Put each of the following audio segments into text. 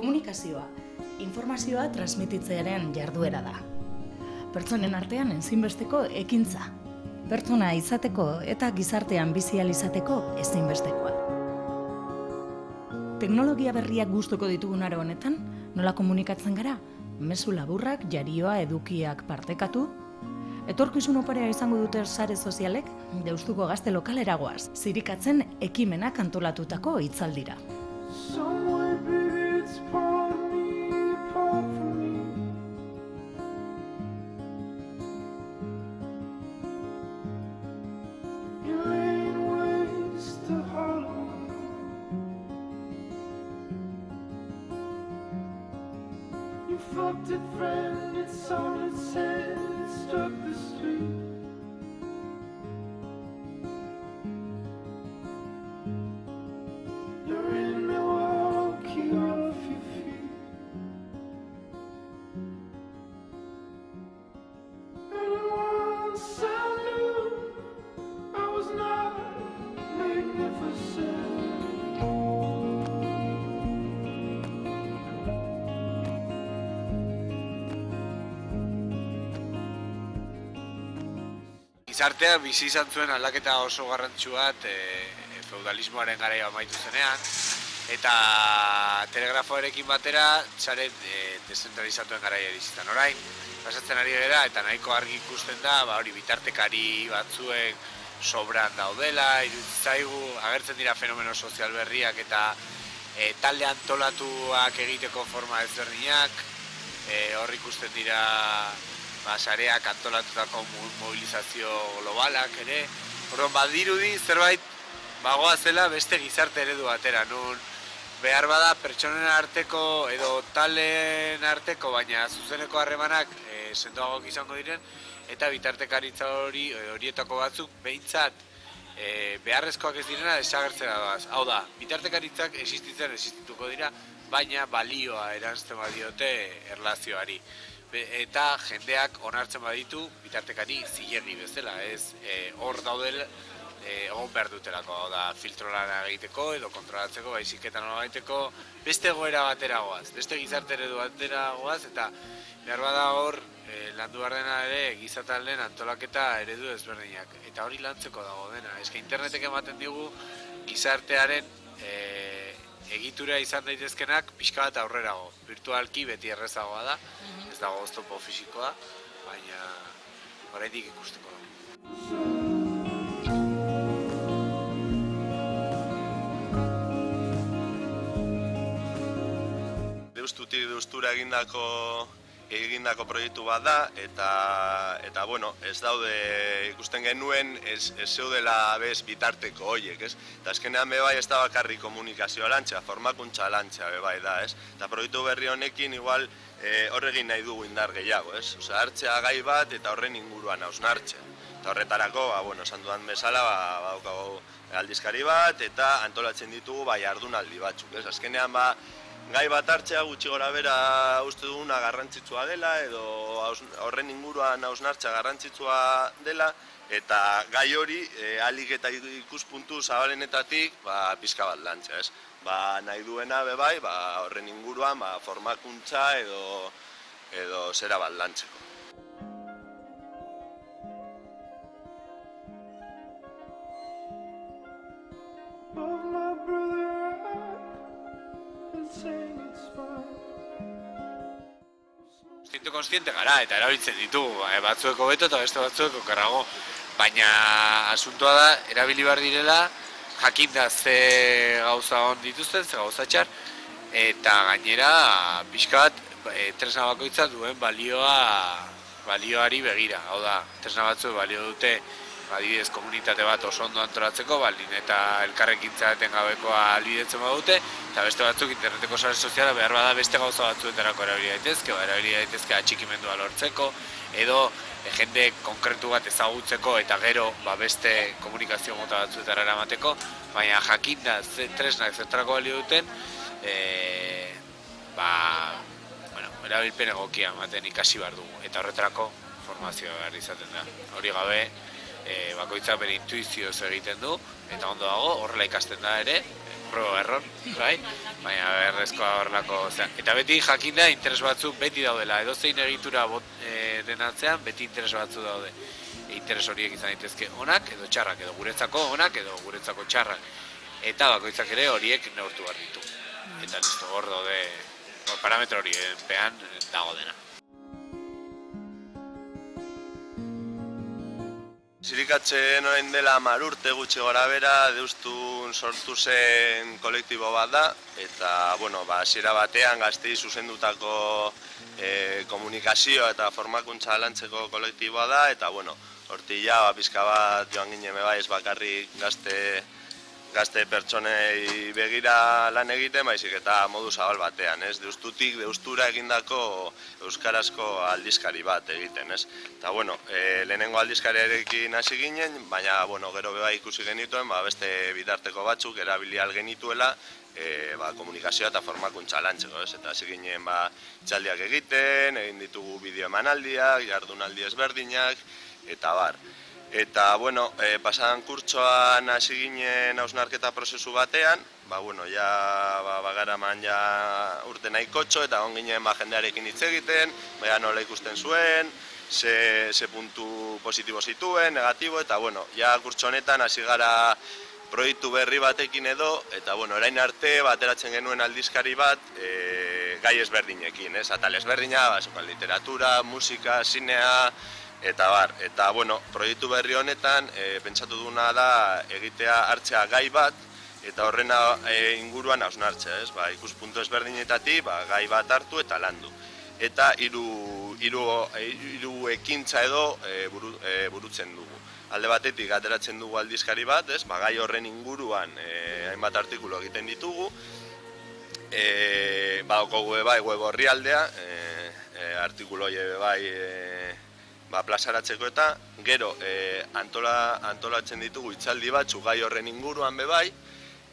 Komunikazioa, informazioa transmititzearen jarduera da. Pertsonen artean ezinbesteko ekintza. Pertsona izateko eta gizartean bizial izateko ezinbestekoa. Teknologia berriak gustuko ditugun aro honetan, nola komunikatzen gara? Mezu laburrak, jarioa, edukiak partekatu, Etorkizun oparea izango dute sare sozialek, deustuko gazte lokalera goaz, zirikatzen ekimenak antolatutako hitzaldira. Gizartea bizi izan zuen aldaketa oso garrantzu bat e, feudalismoaren garaia amaitu zenean. Eta telegrafoarekin batera sare e, dezentralizatuen garaia iriztan orain. Pasatzen ari gara eta nahiko argi ikusten da ba hori bitartekari batzuek sobran daudela iruditzen zaigu agertzen dira fenomeno sozial berriak eta e, talde antolatuak egiteko forma ezberdinak e, hor ikusten dira ba, sareak antolatutako mo- mobilizazio globalak ere. Orduan badirudi zerbait bagoa zela beste gizarte eredu batera, nun behar bada pertsonen arteko edo talen arteko, baina zuzeneko harremanak e, sendoagok izango diren, eta bitartekaritza hori e, horietako batzuk behintzat e, beharrezkoak ez direna desagertzera doaz. Hau da, bitartekaritzak existitzen existituko dira, baina balioa erantzten badiote erlazioari. Eta jendeak onartzen baditu bitartekari zilegi bezala, ez e, hor daudel e, egon behar dutelako, hau da filtro egiteko edo kontrolatzeko, baizik eta nola egiteko beste goera batera goaz, beste gizarte eredu batera goaz, eta behar bada hor e, landu behar dena ere gizataldeen antolaketa eredu ezberdinak. Eta hori lantzeko dago dena, eske internetek ematen digu gizartearen e, egitura izan daitezkenak pixka bat aurrerago. Virtualki beti errezagoa da, ez dago oztopo fisikoa, baina oraindik ikusteko da. deustutik deustura egindako egindako proiektu bat da eta eta bueno, ez daude ikusten genuen ez, ez zeudela bez bitarteko hoiek, ez? Eta azkenean be bai ez da bakarri komunikazioa lantxa, formakuntza lantxa be bai da, ez? Eta proiektu berri honekin igual e, horregin nahi dugu indar gehiago, ez? Osea, hartzea gai bat eta horren inguruan hausnartzea. Eta horretarako, ba, bueno, esan dudan bezala, ba, badaukagu aldizkari bat eta antolatzen ditugu bai ardunaldi batzuk, ez? Azkenean ba, gai bat hartzea gutxi gora bera uste duguna garrantzitsua dela edo horren inguruan hausnartza garrantzitsua dela eta gai hori e, alik eta ikuspuntu zabalenetatik ba, pizka bat lantza, ez? Ba, nahi duena be bai, ba, horren inguruan ba, formakuntza edo, edo zera bat lantzeko. Konstiente konstiente gara eta erabiltzen ditugu, eh, batzueko beto eta beste batzueko okerrago. Baina asuntoa da, erabili behar direla, jakin da ze gauza on dituzten, ze gauza txar, eta gainera pixka bat e, tresna bakoitza duen balioa balioari begira. Hau da, tresna batzuek balio dute adibidez komunitate bat oso ondo antolatzeko, baldin eta elkarrekintza etengabekoa albidetzen badute, eta beste batzuk interneteko sare soziala behar bada beste gauza batzuetarako erabili daitezke, ba, erabili daitezke atxikimendua lortzeko, edo e, jende konkretu bat ezagutzeko eta gero ba, beste komunikazio mota batzuetara eramateko, baina jakinda ze tresnak zertarako balio duten, e, ba, bueno, erabilpen egokia ematen ikasi behar dugu, eta horretarako formazioa behar izaten da. Hori gabe, e, bakoitzak bere intuizioz egiten du, eta ondo dago, horrela ikasten da ere, proba error, bai? Baina errezkoa horrelako, osea, eta beti jakinda interes batzuk beti daudela, edo zein egitura bot, e, denatzean beti interes batzu daude. E, interes horiek izan daitezke onak edo txarrak, edo guretzako onak edo guretzako txarrak. Eta bakoitzak ere horiek neurtu behar ditu. Eta listo, hor daude, parametro horien pean dago dena. Zirikatzen orain dela mar urte gutxi gora bera, deustun sortu zen kolektibo bat da, eta, bueno, ba, hasiera batean gaztei zuzendutako e, komunikazioa eta formakuntza lantzeko kolektiboa da, eta, bueno, horti ba, pizka bat joan ginen bai ez bakarrik gazte gazte pertsonei begira lan egiten, baizik eta modu zabal batean, ez? Deustutik, deustura egindako euskarazko aldizkari bat egiten, ez? Eta, bueno, e, lehenengo aldizkariarekin hasi ginen, baina, bueno, gero beba ikusi genituen, ba, beste bidarteko batzuk erabili genituela, e, ba, komunikazioa eta formakuntza lantzeko, ez? Eta hasi ginen, ba, txaldiak egiten, egin ditugu bideo emanaldiak, jardunaldi ezberdinak, eta bar. Eta, bueno, e, pasadan kurtsoan hasi ginen hausnarketa prozesu batean, ba, bueno, ja, ba, bagara man ja urte nahikotxo eta on ginen ba, jendearekin hitz egiten, baina nola ikusten zuen, ze, ze puntu positibo zituen, negatibo, eta, bueno, ja kurtso honetan hasi gara proiektu berri batekin edo, eta, bueno, orain arte bateratzen genuen aldizkari bat, e, gai ezberdinekin, ez? Atal ezberdina, ba, literatura, musika, zinea, eta bar, eta bueno, proiektu berri honetan e, pentsatu duguna da egitea hartzea gai bat eta horrena e, inguruan hausnartzea, ez? Ba, ikuspuntu ezberdinetatik, ba, gai bat hartu eta landu. Eta hiru hiru hiru ekintza edo e, buru, e, burutzen dugu. Alde batetik ateratzen dugu aldizkari bat, ez? Ba, gai horren inguruan e, hainbat artikulu egiten ditugu. Eh, ba, bai web orrialdea, eh, e, artikulu bai e, ba, plazaratzeko eta gero e, antola, antolatzen ditugu itzaldi batzu gai horren inguruan bebai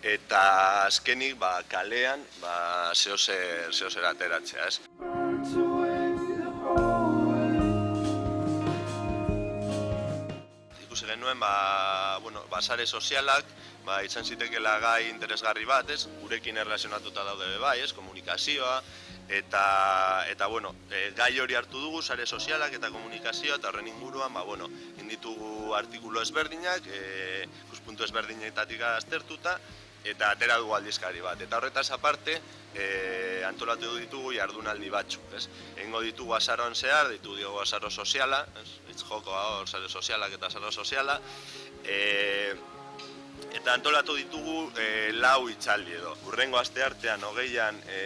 eta azkenik ba, kalean ba, zeo zer ateratzea, ez? Ikusi genuen, ba, bueno, basare sozialak, ba, izan zitekela gai interesgarri bat, ez? Gurekin erlazionatuta daude bebai, ez? Komunikazioa, eta eta bueno, e, gai hori hartu dugu sare sozialak eta komunikazioa eta horren inguruan, ba bueno, inditugu artikulu ezberdinak, eh ikuspuntu ezberdinetatik aztertuta eta atera dugu aldizkari bat. Eta horretaz aparte, e, antolatu ditugu jardunaldi batzuk, ez? Eingo ditugu azaroan zehar, ditugu diogu azaro soziala, ez? Itz joko hor, sozialak eta azaro soziala. E, eta antolatu ditugu e, lau itzaldi edo. Urrengo aste artean, hogeian, e,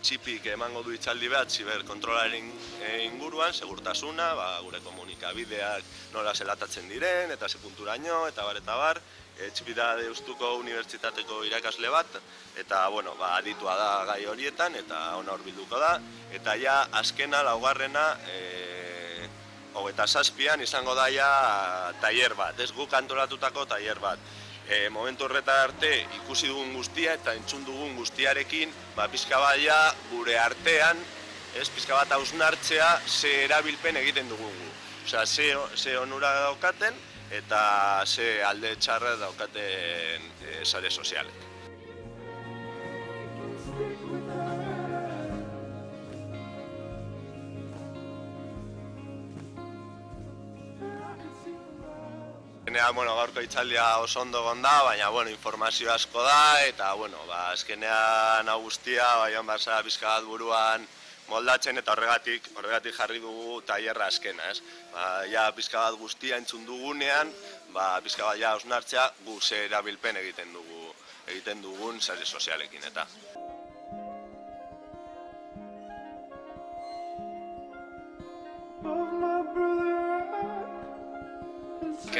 txipik emango du itzaldi bat ziber kontrolaren eh, inguruan, segurtasuna, ba, gure komunikabideak nola zelatatzen diren, eta ze punturaino, eta bar, eta bar, e, txipi da deustuko unibertsitateko irakasle bat, eta, bueno, ba, aditua da gai horietan, eta ona hor bilduko da, eta ja, azkena, laugarrena, e, hogeta zazpian izango da ja tailer bat, ez guk antolatutako tailer bat e, momentu horreta arte ikusi dugun guztia eta entzun dugun guztiarekin, ba, pizka baia gure artean, ez, pizka bat hausnartzea ze erabilpen egiten dugun gu. Osea, ze, ze onura daukaten eta ze alde txarra daukaten e, sare sozialek. Bueno, gaurko itzaldia oso ondo gonda, baina, bueno, informazio asko da, eta, bueno, ba, azkenean hau guztia, baian barza pizka bat buruan moldatzen, eta horregatik, horregatik jarri dugu tailerra azkena, ez? Ba, ja, pizka bat guztia entzun dugunean, ba, pizka bat ja osnartzea, gu ze erabilpen egiten dugu, egiten dugun sare sozialekin, eta.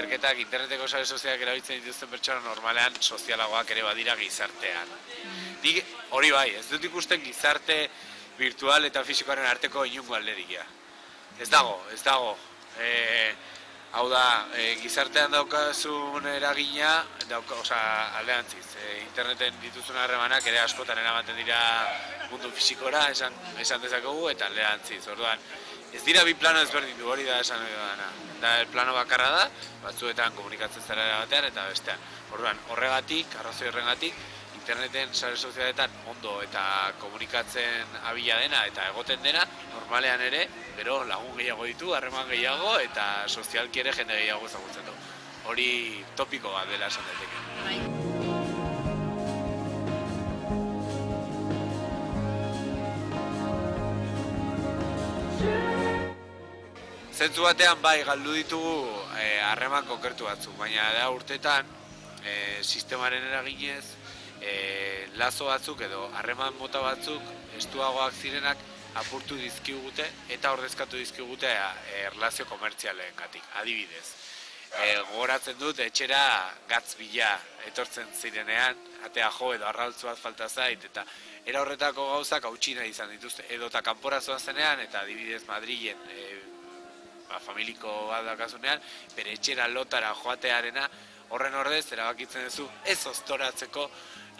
Ikerketak interneteko sare sozialak erabiltzen dituzten pertsona normalean sozialagoak ere badira gizartean. Nik hori bai, ez dut ikusten gizarte virtual eta fisikoaren arteko inungo alderikia. Ez dago, ez dago. E, hau da, e, gizartean daukazun eragina, dauka, oza, aldeantziz, e, interneten dituzun harremanak ere askotan eramaten dira mundu fisikora, esan, esan dezakegu, eta aldeantziz. Orduan, ez dira bi plano ezberdin du, hori da esan nahi dudana. Da, el plano bakarra da, batzuetan komunikatzen zara batean eta bestean. Orduan, horregatik, arrazoi horregatik, interneten sare sozialetan ondo eta komunikatzen abila dena eta egoten dena, normalean ere, bero lagun gehiago ditu, harreman gehiago eta sozialki ere jende gehiago ezagutzen du. Hori topiko bat dela esan daiteke. Zentzu batean bai galdu ditugu eh, harreman konkretu batzuk, baina da urtetan eh, sistemaren eraginez eh, lazo batzuk edo harreman mota batzuk estuagoak zirenak apurtu dizkigute eta ordezkatu dizkigute erlazio komertzialen gatik, adibidez. E, gogoratzen dut etxera gatz bila etortzen zirenean, atea jo edo arraltzu bat falta zait, eta era horretako gauzak hautsi izan dituzte. Edo eta kanpora zoaz zenean, eta adibidez Madrilen e, ba, familiko bat dakazunean, bere etxera lotara joatearena, horren ordez, erabakitzen duzu, ez oztoratzeko,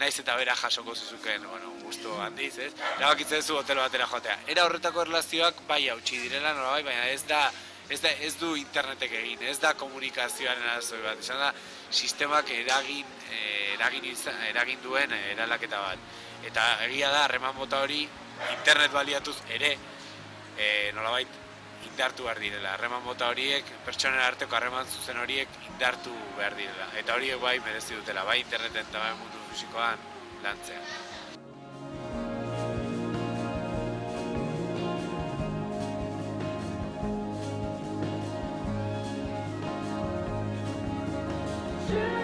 naiz eta bera jasoko zizuken, bueno, gustu handiz, ez? Erabakitzen duzu hotel batera joatea. Era horretako erlazioak bai hautsi direla, nola bai, baina ez da, ez, da, ez du internetek egin, ez da komunikazioaren arazoi bat, izan da, sistemak eragin, eh, eragin, izan, eragin duen eralaketa bat. Eta egia da, harreman mota hori, internet baliatuz ere, e, nolabait, indartu behar direla. Harreman mota horiek, pertsonen arteko harreman zuzen horiek indartu behar direla. Eta horiek bai merezi dutela, bai interneten eta bai mundu fisikoan lantzea. Yeah!